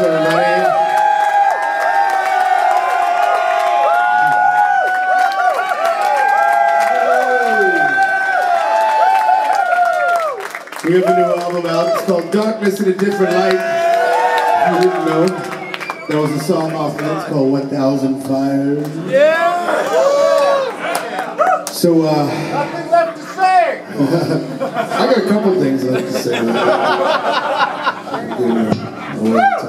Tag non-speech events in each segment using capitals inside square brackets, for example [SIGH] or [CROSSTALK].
everybody. We have a new album out. It's called Darkness in a Different Light. If you didn't know, there was a song off that. It's called 1000 Fires. Yeah! So, uh, Nothing left to say! [LAUGHS] I got a couple things left to say. [LAUGHS]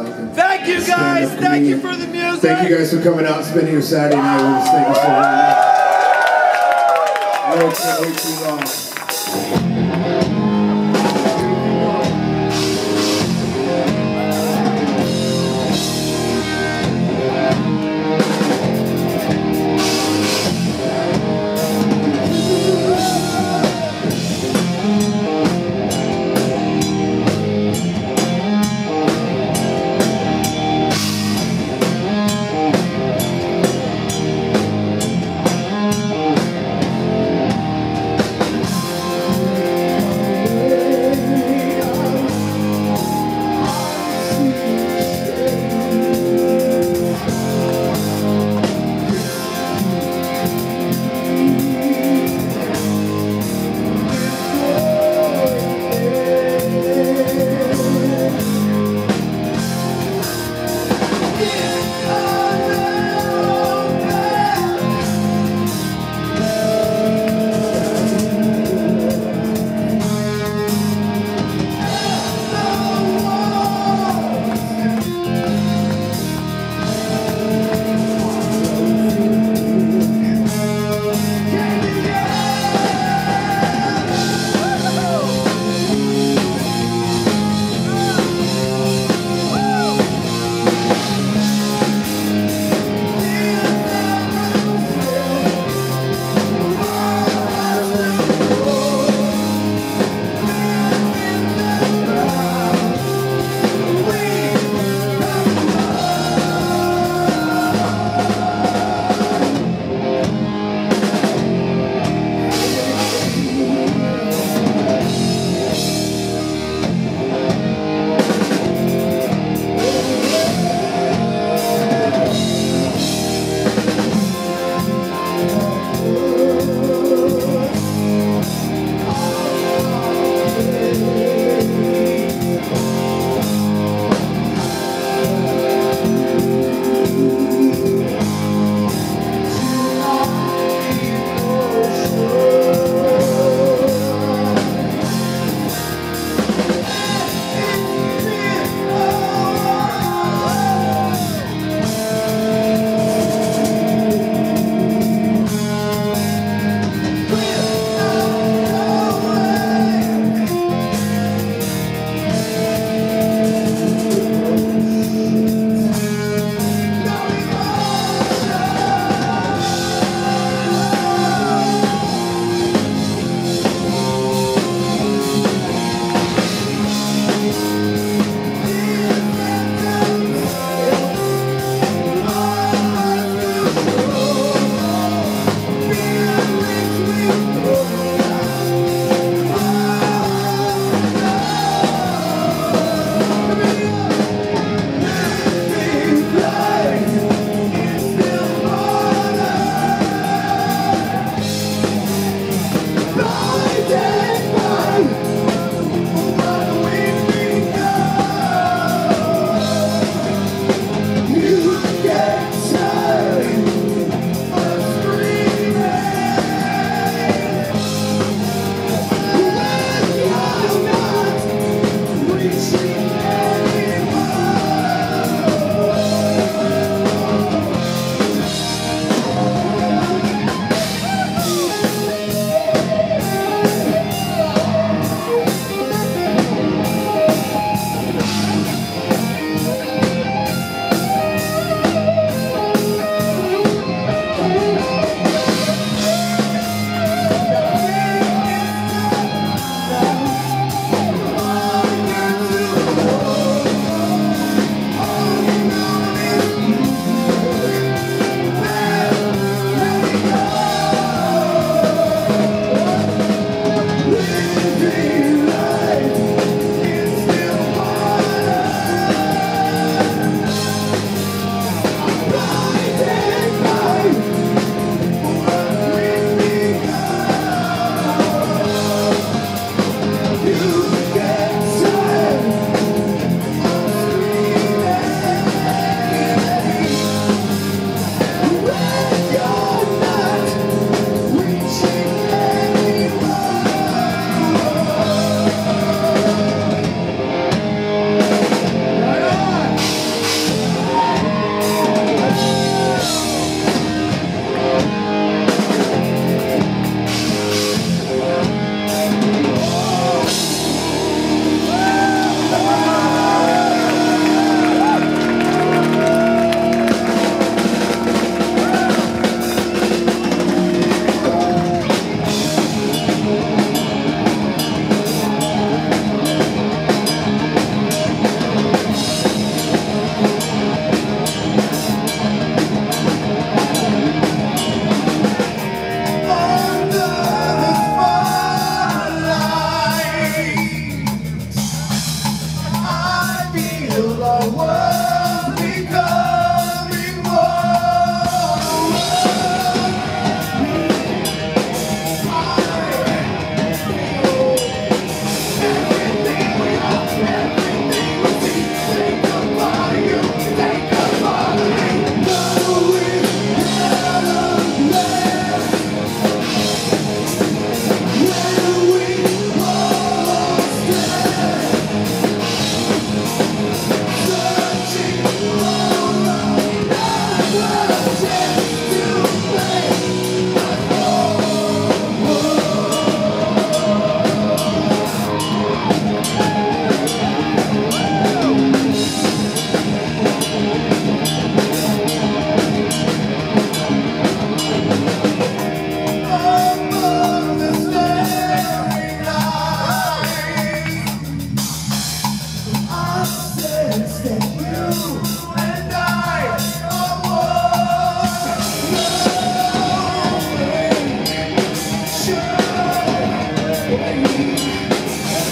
Thank you guys! Thank you for the music! Thank you guys for coming out and spending your Saturday night with us. Thank you so much. I know it's been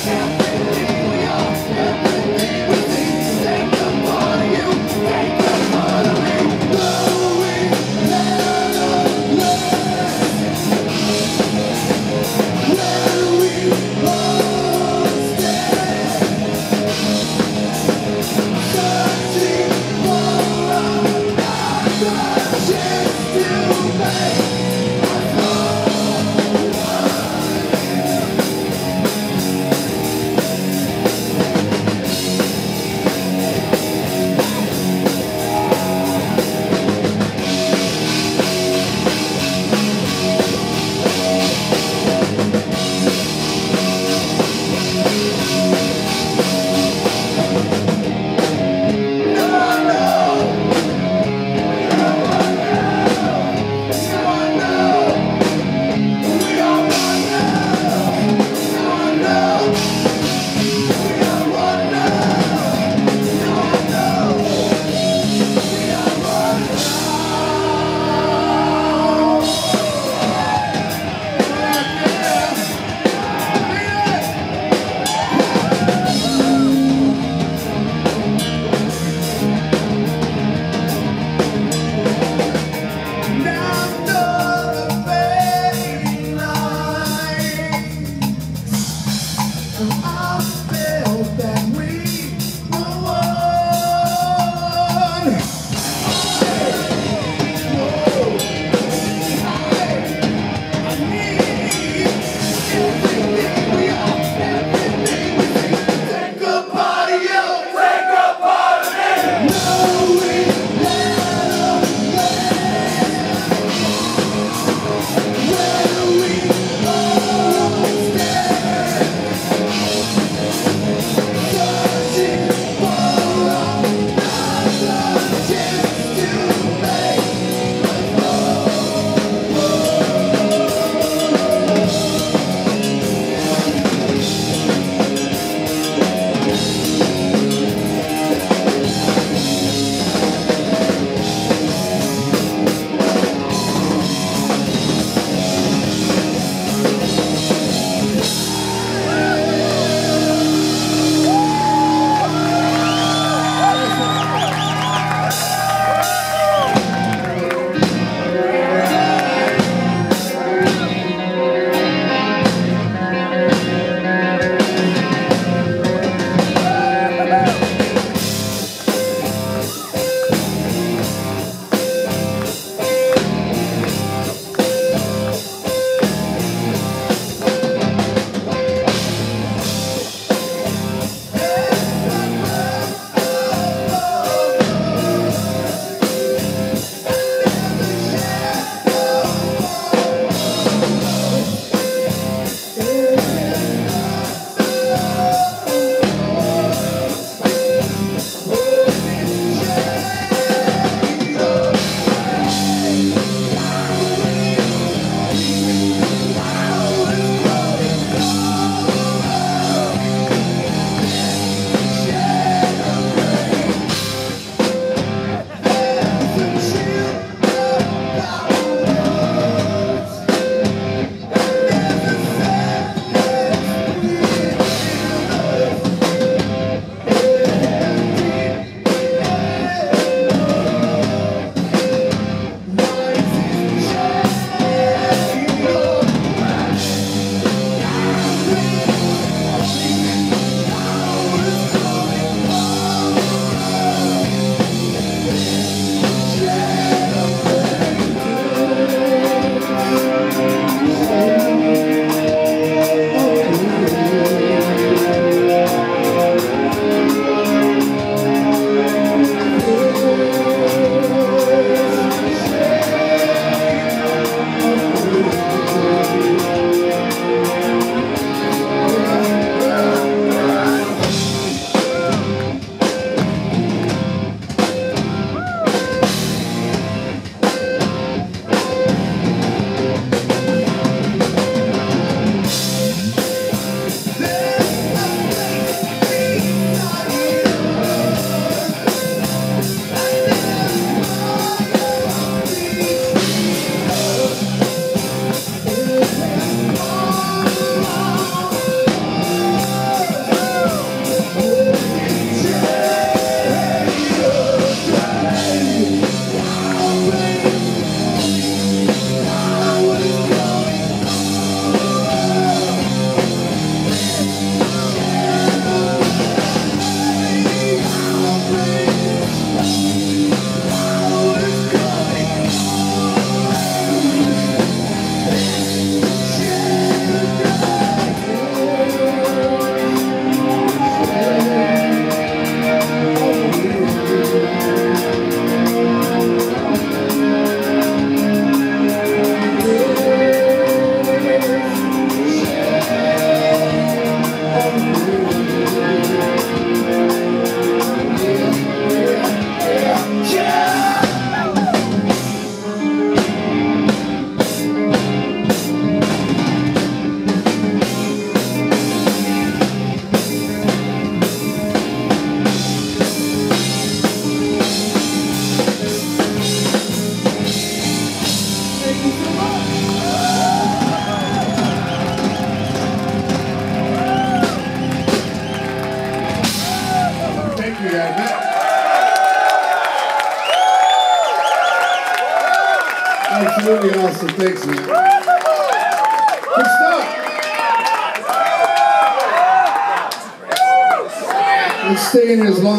Yeah.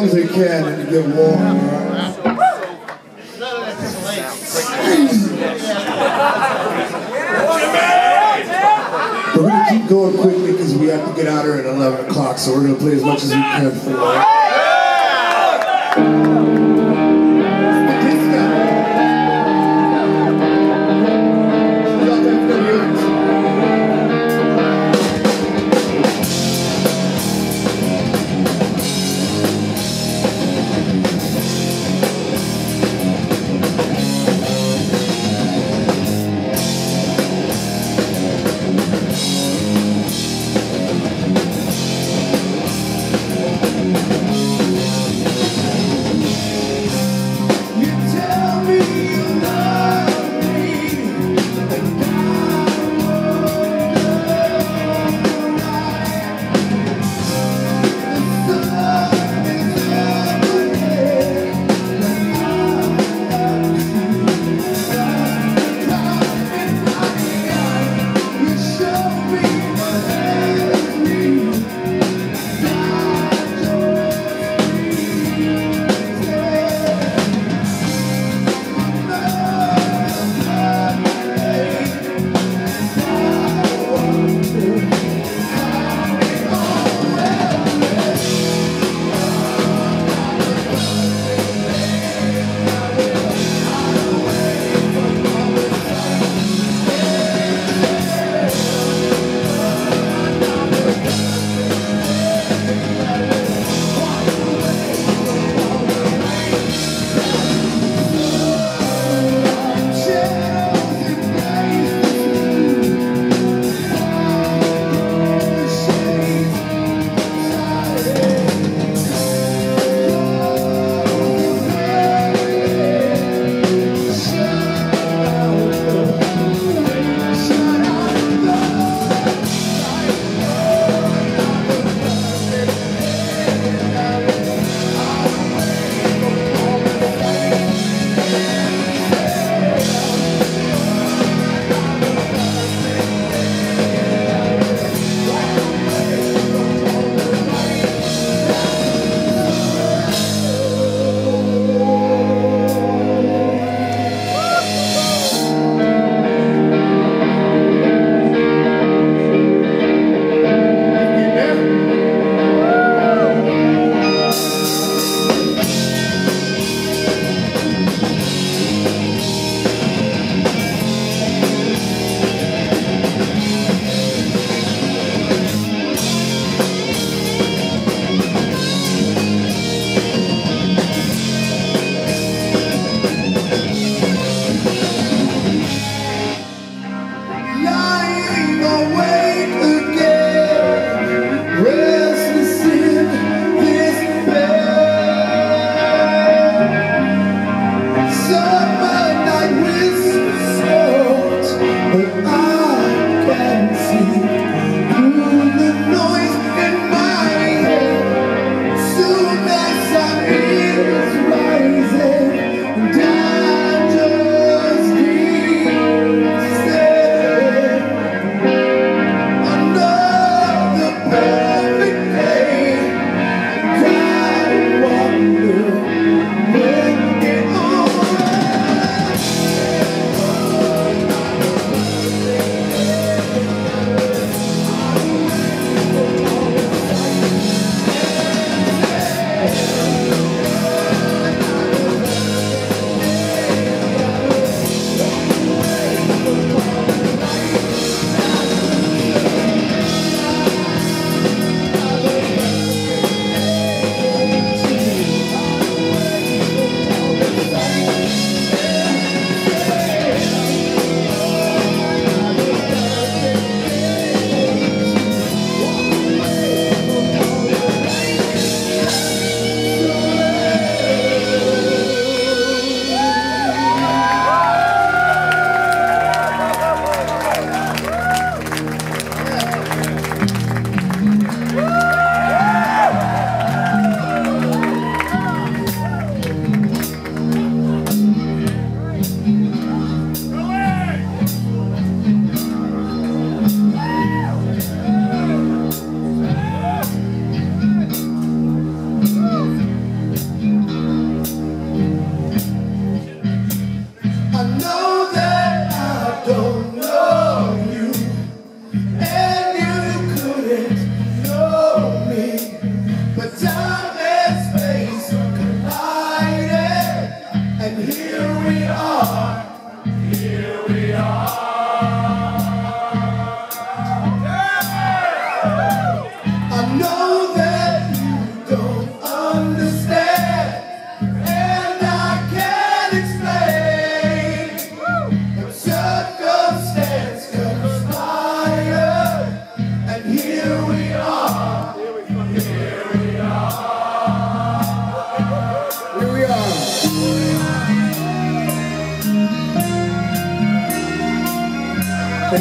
Long as we can and get warm. We're gonna keep going quickly because we have to get out here at 11 o'clock, so we're gonna play as much as we can for?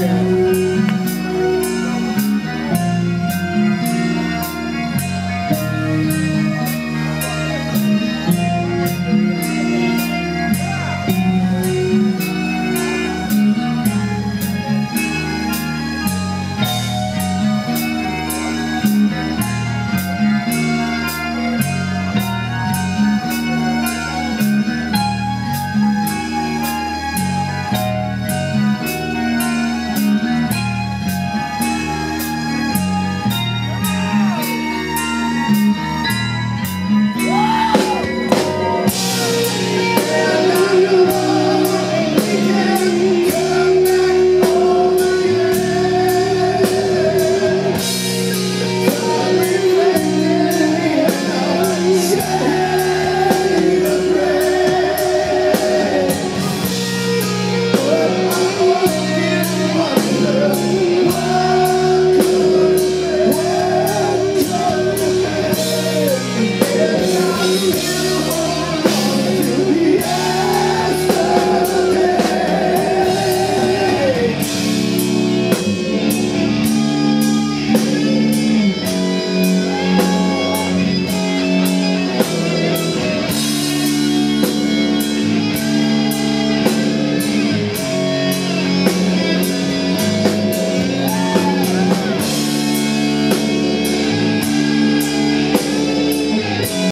Man.